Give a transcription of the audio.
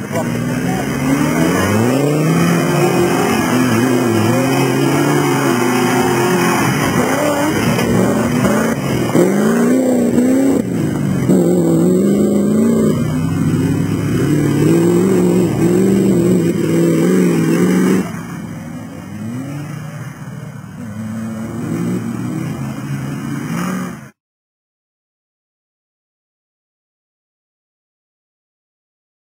the block.